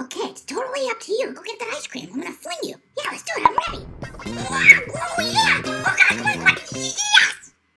Okay, it's totally up to you. Go get that ice cream. I'm gonna fling you. Yeah, let's do it. I'm ready.